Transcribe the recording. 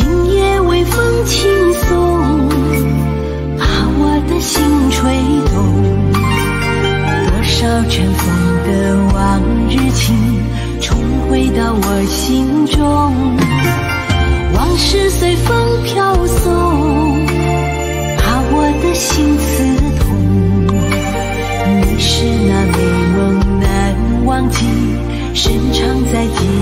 今夜微风轻送把我的心吹动多少尘封的往日情重回到我心中往事随风飘送把我的心刺痛你是那美梦难忘记深藏在记忆。